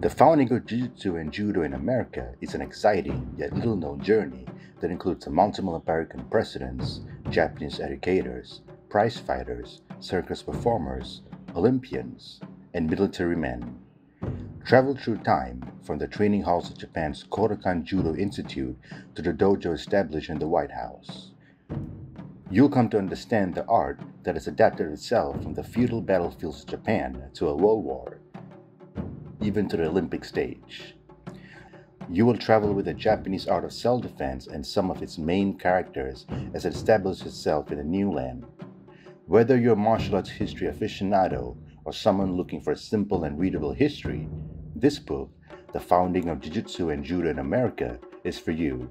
The founding of Jiu-Jitsu and Judo in America is an exciting yet little-known journey that includes multiple American presidents, Japanese educators, prize fighters, circus performers, Olympians, and military men. Travel through time from the training halls of Japan's Kodokan Judo Institute to the dojo established in the White House. You'll come to understand the art that has adapted itself from the feudal battlefields of Japan to a world war even to the Olympic stage. You will travel with the Japanese art of self defense and some of its main characters as it establishes itself in a new land. Whether you're a martial arts history aficionado or someone looking for a simple and readable history, this book, The Founding of Jiu Jitsu and Judo in America, is for you.